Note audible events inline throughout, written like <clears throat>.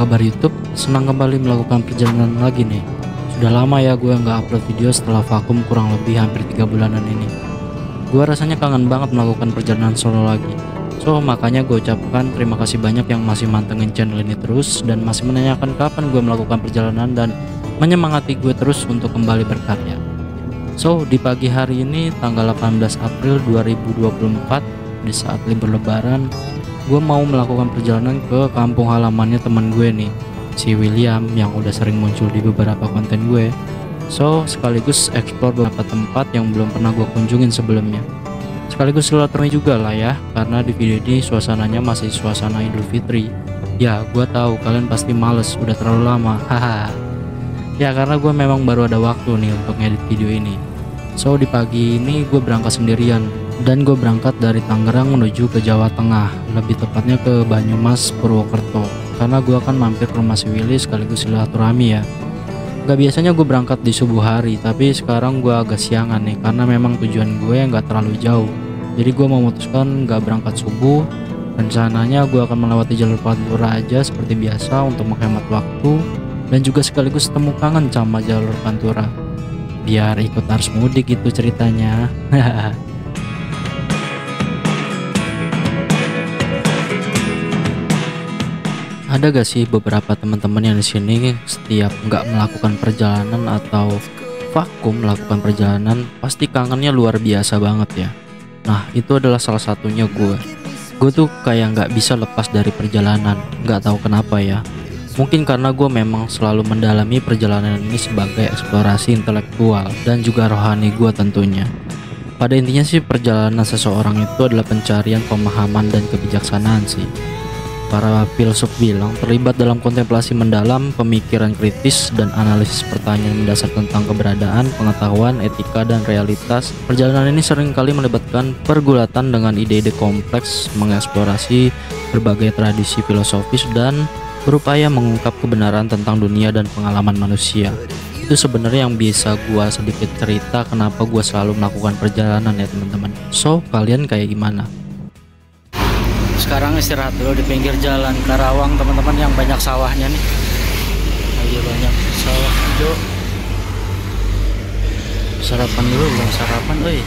kabar YouTube? Senang kembali melakukan perjalanan lagi nih. Sudah lama ya gue nggak upload video setelah vakum kurang lebih hampir 3 bulanan ini. Gue rasanya kangen banget melakukan perjalanan solo lagi. So makanya gue ucapkan terima kasih banyak yang masih mantengin channel ini terus dan masih menanyakan kapan gue melakukan perjalanan dan menyemangati gue terus untuk kembali berkarya. So di pagi hari ini tanggal 18 April 2024 di saat libur lebaran gue mau melakukan perjalanan ke kampung halamannya teman gue nih si William yang udah sering muncul di beberapa konten gue. So sekaligus explore beberapa tempat yang belum pernah gue kunjungin sebelumnya. Sekaligus silaturahmi juga lah ya karena di video ini suasananya masih suasana Idul Fitri. Ya gue tahu kalian pasti males udah terlalu lama haha. Ya karena gue memang baru ada waktu nih untuk ngedit video ini. So di pagi ini gue berangkat sendirian dan gue berangkat dari Tangerang menuju ke Jawa Tengah lebih tepatnya ke Banyumas Purwokerto. Karena gue akan mampir ke rumah si Willy sekaligus silaturahmi ya. Gak biasanya gue berangkat di subuh hari tapi sekarang gue agak siangan nih karena memang tujuan gue gak terlalu jauh. Jadi gue memutuskan gak berangkat subuh. Rencananya gue akan melewati jalur Pantura aja seperti biasa untuk menghemat waktu dan juga sekaligus temu kangen sama jalur Pantura. Biar ikut arus mudik gitu ceritanya <laughs> ada gak sih beberapa teman-teman yang di sini setiap nggak melakukan perjalanan atau vakum melakukan perjalanan pasti kangennya luar biasa banget ya? Nah itu adalah salah satunya gue. Gue tuh kayak nggak bisa lepas dari perjalanan nggak tahu kenapa ya. Mungkin karena gue memang selalu mendalami perjalanan ini sebagai eksplorasi intelektual dan juga rohani gue tentunya. Pada intinya sih perjalanan seseorang itu adalah pencarian pemahaman dan kebijaksanaan sih Para filsuf bilang terlibat dalam kontemplasi mendalam, pemikiran kritis, dan analisis pertanyaan mendasar tentang keberadaan, pengetahuan, etika, dan realitas. Perjalanan ini sering kali melibatkan pergulatan dengan ide-ide kompleks, mengeksplorasi berbagai tradisi filosofis, dan berupaya mengungkap kebenaran tentang dunia dan pengalaman manusia. Itu sebenarnya yang bisa gua sedikit cerita kenapa gua selalu melakukan perjalanan ya teman-teman. So, kalian kayak gimana? Sekarang istirahat dulu di pinggir jalan Karawang teman-teman yang banyak sawahnya nih. Lagi banyak sawah. Hijau sarapan dulu belum sarapan oi.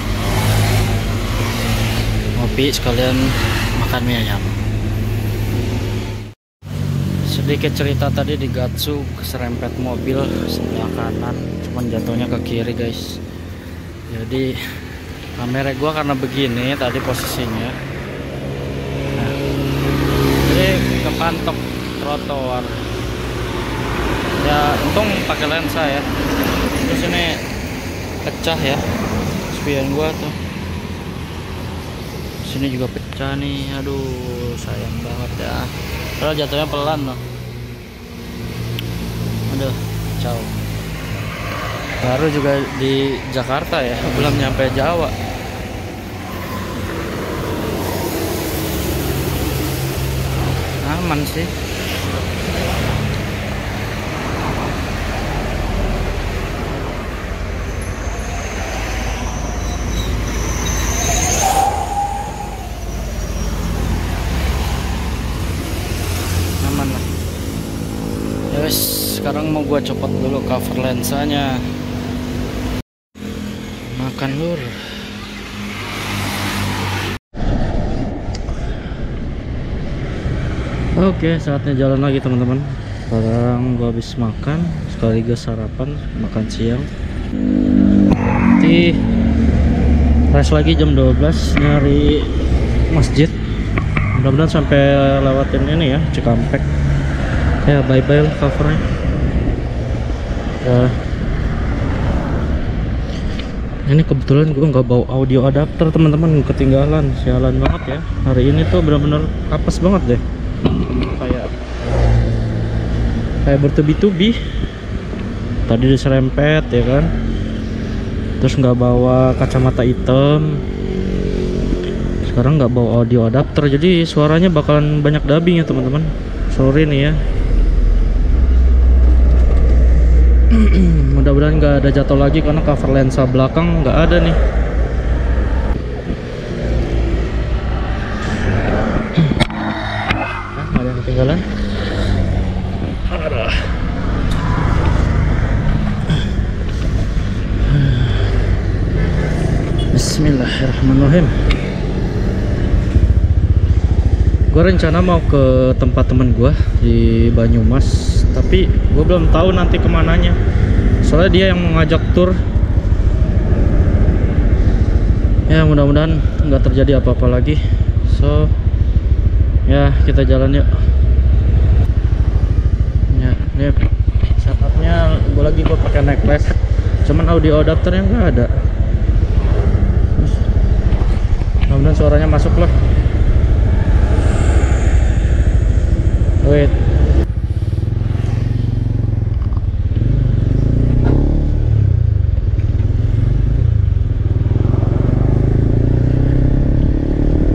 Ngopi sekalian makan mie ayam. Sedikit cerita tadi di Gatsu keserempet mobil sebelah kanan cuman jatuhnya ke kiri guys. Jadi kamera gua karena begini tadi posisinya kepantok trotoar. Ya untung pakai lensa ya. Terus ini pecah ya spion gua tuh. Sini juga pecah nih aduh sayang banget ya. Kalau jatuhnya pelan loh. Aduh ciao baru juga di Jakarta ya belum nyampe Jawa aman sih. Aman ya sekarang mau gua copot dulu cover lensanya. Makan lur Oke, saatnya jalan lagi teman-teman. Sekarang gua habis makan, sekaligus sarapan, makan siang. Nanti rest lagi jam 12 nyari masjid. Mudah-mudahan sampai lewatin ini ya, Cikampek. Ya, bye-bye covernya. Ya. Ini kebetulan gue nggak bawa audio adapter teman-teman ketinggalan sialan banget ya hari ini tuh benar-benar apes banget deh kayak kayak bertubi-tubi tadi diserempet ya kan? Terus nggak bawa kacamata hitam. Sekarang nggak bawa audio adapter jadi suaranya bakalan banyak dubbing ya teman-teman. Sorry nih ya. <clears throat> Mudah-mudahan nggak ada jatuh lagi karena cover lensa belakang nggak ada nih ketinggalan? Bismillahirrahmanirrahim. Gue rencana mau ke tempat temen gue di Banyumas tapi gue belum tahu nanti ke mananya. Soalnya dia yang mengajak tur. Ya mudah-mudahan nggak terjadi apa-apa lagi. So ya kita jalan yuk. Ya ini setupnya gue lagi gue pakai necklace. Cuman audio adapternya nggak ada. Mudah-mudahan suaranya masuk loh wait.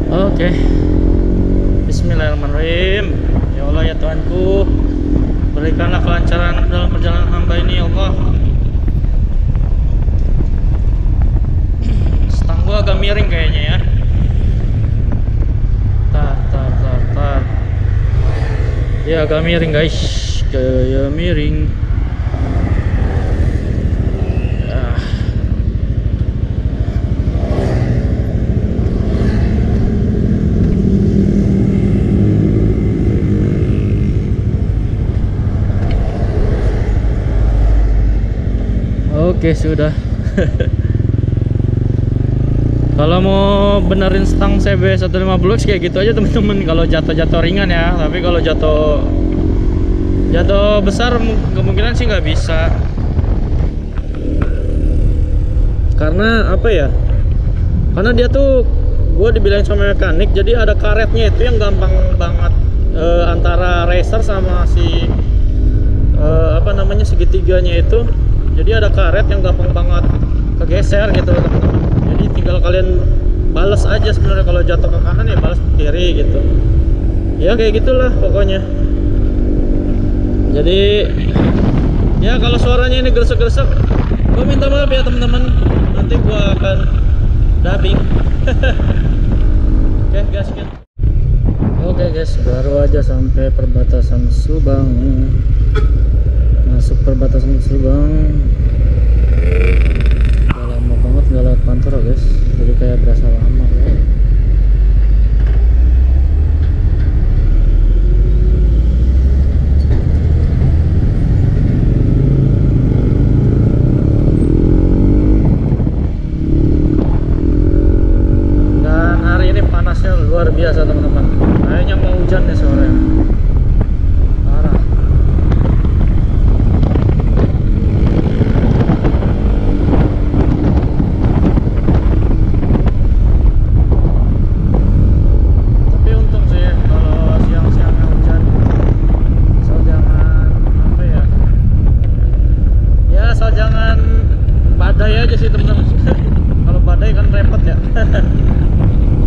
Oke. Bismillahirrahmanirrahim. Ya Allah ya Tuhanku berikanlah kelancaran dalam perjalanan hamba ini ya Allah. Stang gua agak miring kayaknya ya. Tar tar tar tar. Ya agak miring guys. Gaya miring Oke sudah <laughs> Kalau mau benerin stang CB 150X kayak gitu aja temen-temen kalau jatuh-jatuh ringan ya. Tapi kalau jatuh jatuh besar mu- kemungkinan sih nggak bisa. Karena apa ya? Karena dia tuh gue dibilang sama mekanik jadi ada karetnya itu yang gampang banget eh, antara racer sama si eh, apa namanya segitiganya itu. Jadi ada karet yang gampang banget kegeser gitu. Teman-teman jadi tinggal kalian balas aja sebenarnya. Kalau jatuh ke kanan ya balas ke kiri gitu. Ya kayak gitulah pokoknya. Jadi ya kalau suaranya ini gresek-gresek gue minta maaf ya teman-teman. Nanti gue akan dubbing. <laughs> Oke guys gitu. oke guys baru aja sampai perbatasan Subang perbatasan Subang Udah lama banget nggak lewat Pantoro guys jadi kayak berasa lama ya. dan hari ini panasnya luar biasa teman-teman kayaknya mau hujan nih sore parah tapi untung sih kalau siang-siangnya hujan asal jangan apa ya ya asal jangan badai aja sih teman-teman. <laughs> Kalau badai kan repot ya <laughs>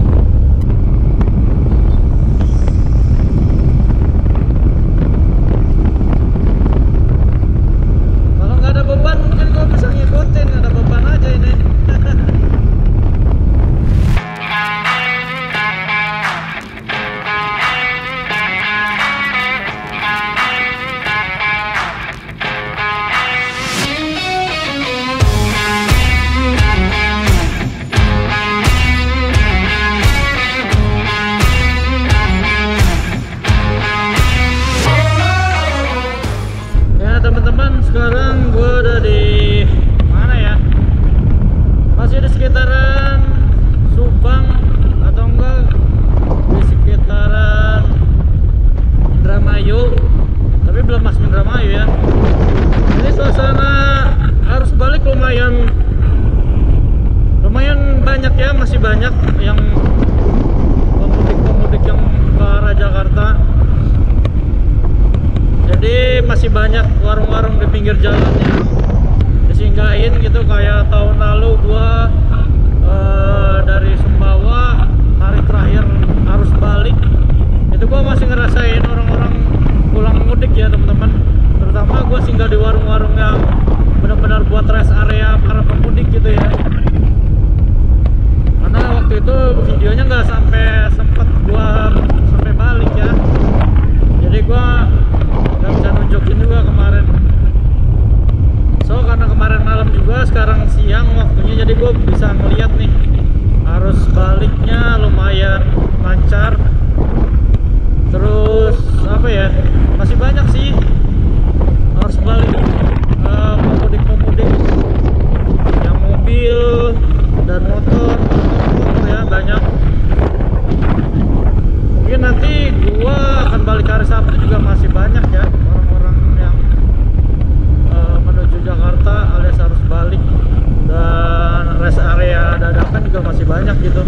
itu videonya nggak sampai sempet gua sampai balik ya. Jadi gua nggak bisa nunjukin juga kemarin. So karena kemarin malam juga sekarang siang waktunya jadi gue bisa ngeliat nih. Arus baliknya lumayan lancar. Terus apa ya masih banyak sih arus balik eh, pemudik-pemudik. Yang mobil dan motor ya banyak. Mungkin nanti gua akan balik hari Sabtu juga masih banyak ya orang-orang yang eh, menuju Jakarta alias harus balik. Dan rest area dadakan juga masih banyak gitu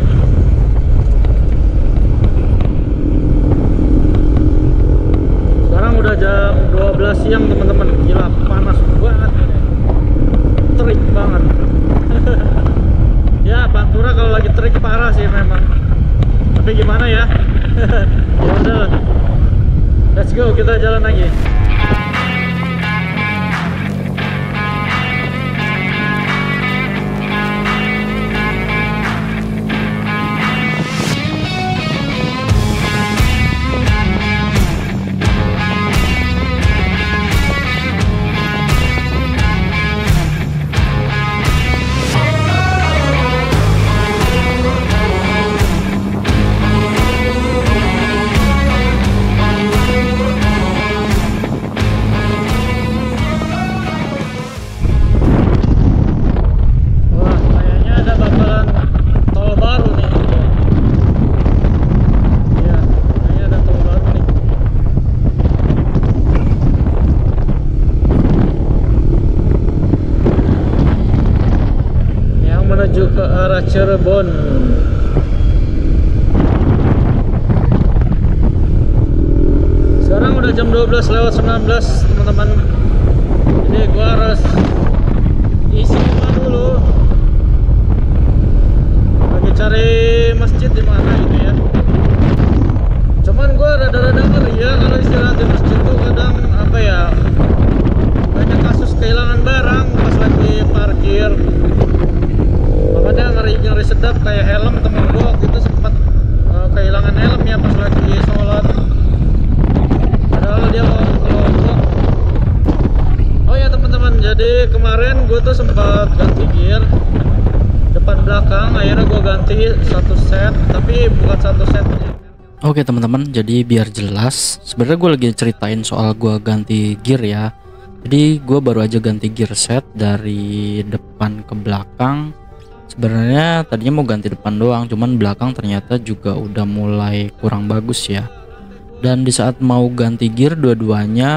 Cirebon. Sekarang udah jam 12 lewat 19, teman-teman. Jadi gua harus isi rumah dulu lagi cari masjid di mana gitu ya cuman gue rada-rada ngeri ya kalau istirahat di masjid tuh kadang apa ya banyak kasus kehilangan barang pas lagi parkir makanya ngeri ngeri sedap kayak helm temen gue waktu itu sempat eh, kehilangan helm ya pas lagi sholat padahal dia mau kelompok Oh ya teman-teman, jadi kemarin gue tuh sempat ganti gear depan belakang, akhirnya gue ganti satu set, tapi bukan satu set. Oke teman-teman, jadi biar jelas, sebenarnya gue lagi ceritain soal gue ganti gear ya. Jadi gue baru aja ganti gear set dari depan ke belakang. Sebenarnya tadinya mau ganti depan doang, cuman belakang ternyata juga udah mulai kurang bagus ya. Dan di saat mau ganti gear dua-duanya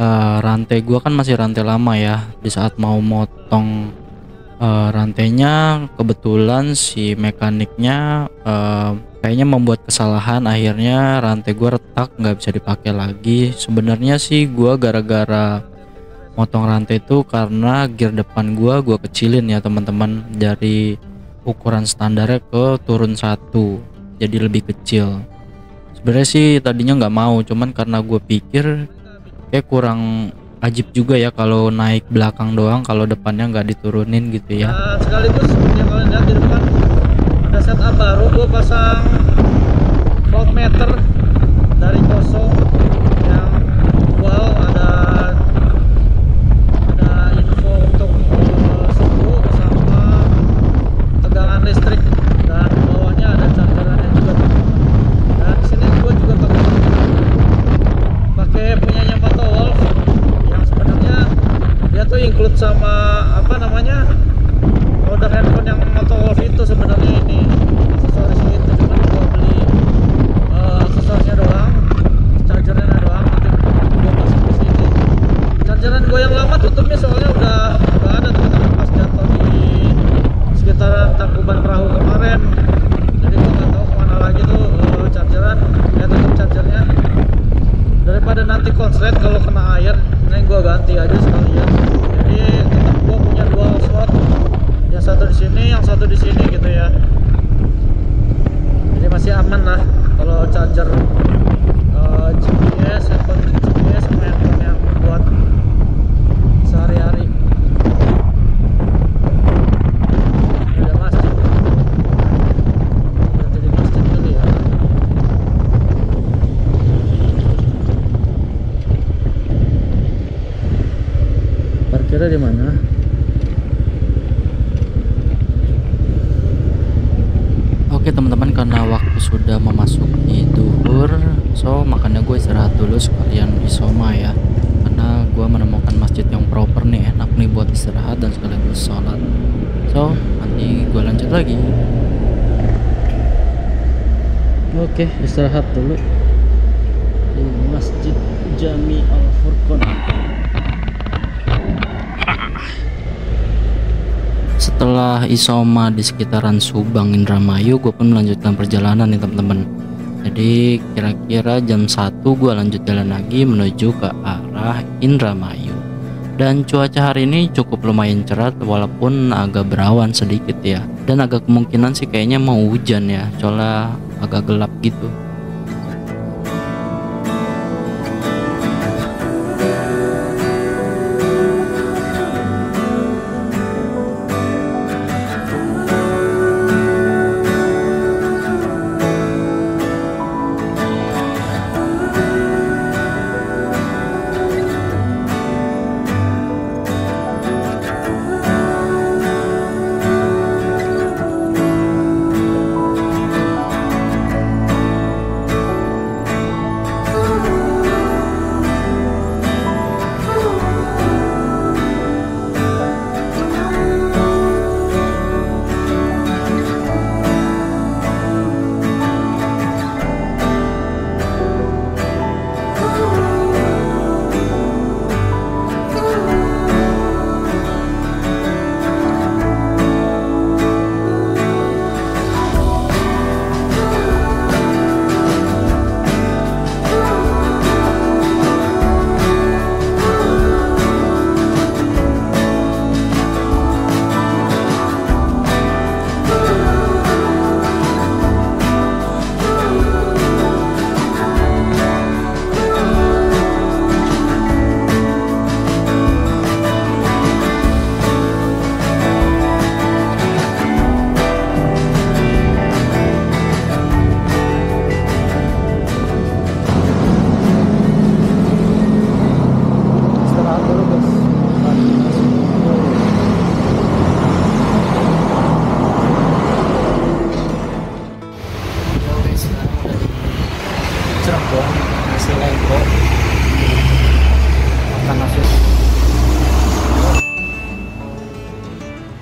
eh, rantai gua kan masih rantai lama ya. Di saat mau motong eh, rantainya kebetulan si mekaniknya eh, kayaknya membuat kesalahan. Akhirnya rantai gua retak nggak bisa dipakai lagi. Sebenarnya sih gua gara-gara motong rantai itu karena gear depan gua gua kecilin ya teman-teman. Dari ukuran standarnya ke turun satu jadi lebih kecil. Sebenarnya sih tadinya nggak mau cuman karena gue pikir kayak kurang ajib juga ya kalau naik belakang doang kalau depannya nggak diturunin gitu ya. Nah, sekaligus yang kalian lihat di depan ada setup baru, gue pasang voltmeter dari Koso yang dual ada ada info untuk eh, suhu sama tegangan listrik dan bawahnya ada chargerannya juga teman-teman. dan di sini gue juga pakai pakai punyanya Pato Wolf yang sebenarnya dia tuh include sama apa namanya model handphone yang Moto Wolf itu sebenarnya ini aksesoris itu cuman gua beli eh, aksesorisnya doang chargernya doang nanti gua pasang di sini chargeran gua yang lama tutupnya soalnya udah udah ada teman-teman pas jatuh di sekitaran Tangkuban Perahu kemarin jadi gua nggak tahu ke mana lagi tuh eh, chargeran ya tutup chargernya daripada nanti konslet kalau kena air ini gua ganti aja sekalian jadi tetap gua punya dual slot yang satu di sini yang satu di sini gitu ya. Jadi masih aman lah kalau charger eh, GPS handphone GPS sama yang buat sehari-hari Ini ada masjid Berarti di masjid dulu ya parkirnya di mana Oke teman-teman karena waktu sudah memasuki duhur So makanya gue istirahat dulu sekalian isoma ya. Karena gue menemukan masjid yang proper nih Enak nih buat istirahat dan sekaligus sholat. So nanti gue lanjut lagi. Oke istirahat dulu. Di masjid Jami Al Furqan Setelah isoma di sekitaran Subang Indramayu, gue pun melanjutkan perjalanan nih teman-teman. Jadi kira-kira jam 1 gue lanjut jalan lagi menuju ke arah Indramayu. Dan cuaca hari ini cukup lumayan cerah walaupun agak berawan sedikit ya. Dan agak kemungkinan sih kayaknya mau hujan ya, soalnya agak gelap gitu.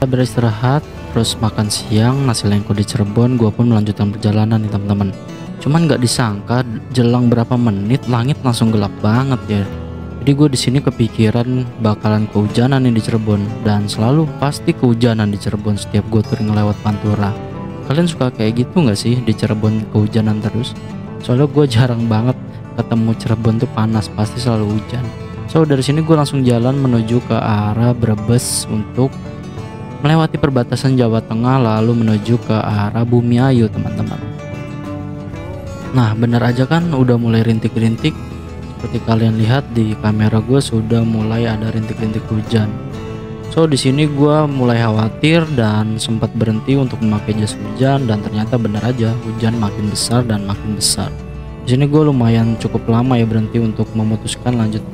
Beristirahat, terus makan siang, nasi lengko di Cirebon. Gua pun melanjutkan perjalanan nih teman-teman. Cuman nggak disangka jelang berapa menit langit langsung gelap banget ya. Jadi gue di sini kepikiran bakalan kehujanan nih di Cirebon dan selalu pasti kehujanan di Cirebon setiap gue tur ngelewat Pantura. Kalian suka kayak gitu nggak sih di Cirebon kehujanan terus? Soalnya gue jarang banget ketemu Cirebon tuh panas pasti selalu hujan. So dari sini gue langsung jalan menuju ke arah Brebes untuk melewati perbatasan Jawa Tengah lalu menuju ke arah Bumi Ayu teman-teman. Nah bener aja kan udah mulai rintik-rintik seperti kalian lihat di kamera gue sudah mulai ada rintik-rintik hujan. So di sini gue mulai khawatir dan sempat berhenti untuk memakai jas hujan dan ternyata benar aja hujan makin besar dan makin besar. Di sini gue lumayan cukup lama ya berhenti untuk memutuskan lanjut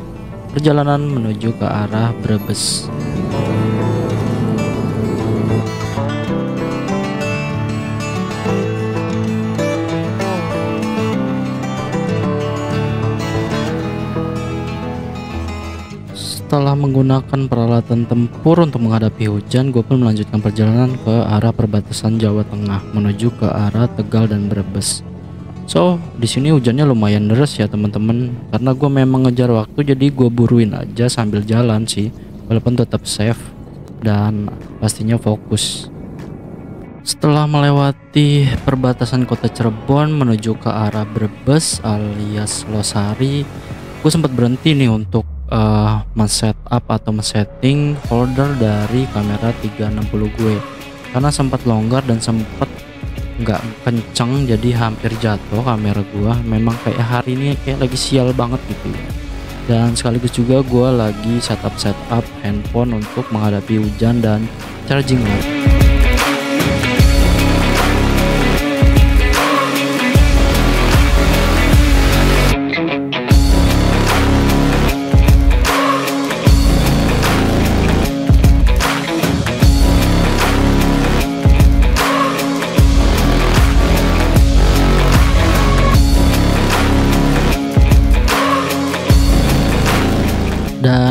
perjalanan menuju ke arah Brebes. Setelah menggunakan peralatan tempur untuk menghadapi hujan, gue pun melanjutkan perjalanan ke arah perbatasan Jawa Tengah menuju ke arah Tegal dan Brebes. So, di sini hujannya lumayan deras ya teman-teman, karena gue memang ngejar waktu jadi gue buruin aja sambil jalan sih, walaupun tetap safe dan pastinya fokus. Setelah melewati perbatasan kota Cirebon menuju ke arah Brebes alias Losari, gue sempat berhenti nih untuk uh, men-setup atau men-setting folder dari kamera 360 gue. Karena sempat longgar dan sempat nggak kenceng jadi hampir jatuh kamera gua. Memang kayak hari ini kayak lagi sial banget gitu ya. Dan sekaligus juga gua lagi setup setup handphone untuk menghadapi hujan dan charging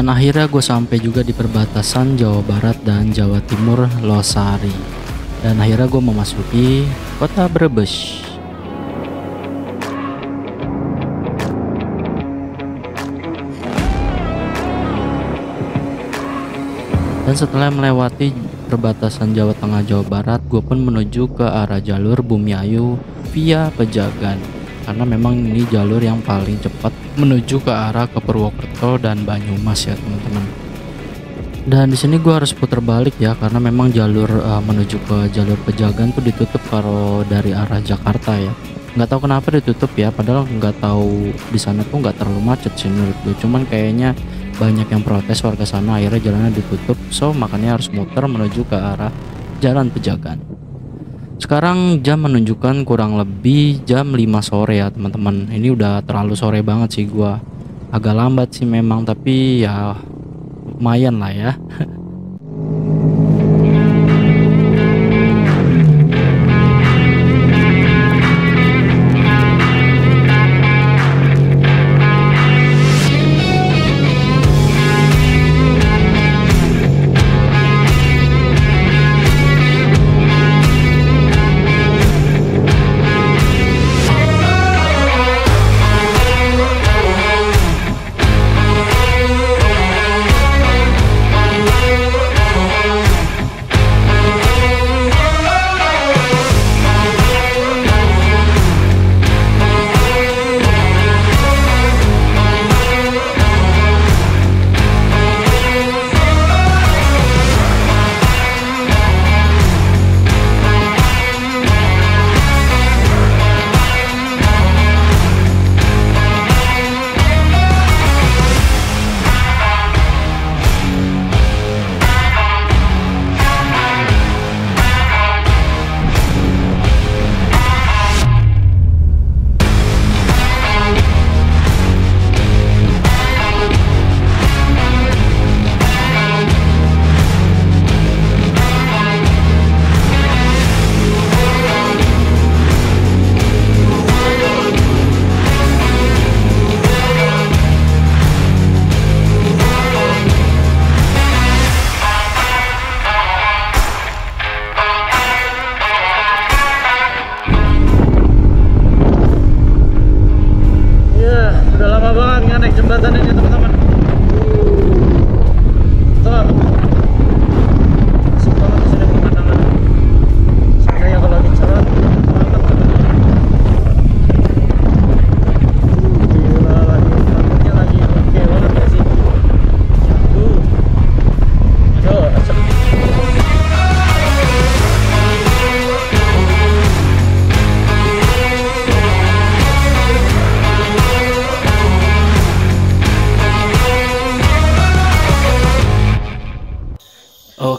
Akhirnya gue sampai juga di perbatasan Jawa Barat dan Jawa Timur Losari. Dan akhirnya gue memasuki kota Brebes. Dan setelah melewati perbatasan Jawa Tengah Jawa Barat, gue pun menuju ke arah jalur Bumiayu via Pejagan. Karena memang ini jalur yang paling cepat menuju ke arah ke Purwokerto dan Banyumas ya teman-teman. Dan di sini gue harus putar balik ya karena memang jalur uh, menuju ke jalur Pejagan tuh ditutup kalau dari arah Jakarta ya. Nggak tahu kenapa ditutup ya, padahal nggak tahu di sana tuh nggak terlalu macet sih menurut gue. Cuman kayaknya banyak yang protes warga sana akhirnya jalannya ditutup so makanya harus muter menuju ke arah jalan pejagan sekarang jam menunjukkan kurang lebih jam 5 sore ya teman-teman. Ini udah terlalu sore banget sih gua. Agak lambat sih memang tapi ya lumayan lah ya <laughs>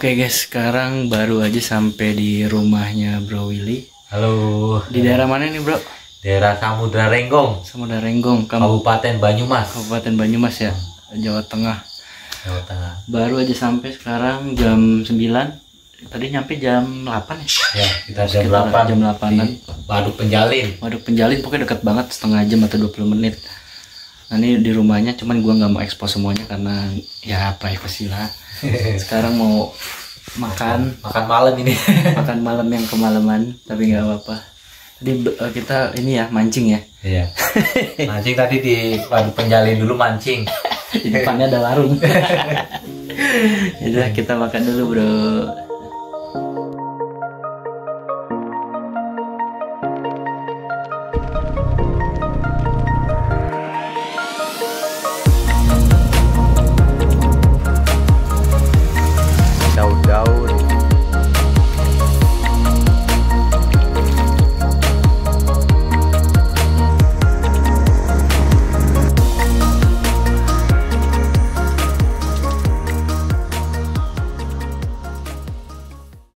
Oke guys sekarang baru aja sampai di rumahnya Bro Willy. Halo, di daerah mana nih Bro? daerah Samudra Renggong, Samudra Renggong Kamu Kabupaten Banyumas, Kabupaten Banyumas ya. Jawa Tengah. Jawa Tengah. baru aja sampai sekarang jam 9 tadi nyampe jam 8 ya? Ya, kita jam Sekitar 8 jam 8-an. di Waduk Penjalin. Waduk Penjalin pokoknya dekat banget setengah jam atau 20 menit nah ini di rumahnya cuman gua nggak mau expose semuanya karena ya privacy lah <laughs> sekarang mau makan Makan malam ini. <laughs> makan malam yang kemalaman tapi nggak apa-apa tadi eh, kita ini ya mancing ya Iya. Mancing tadi di Waduk Penjalin dulu mancing. <laughs> di depannya ada warung Yaudah kita makan dulu bro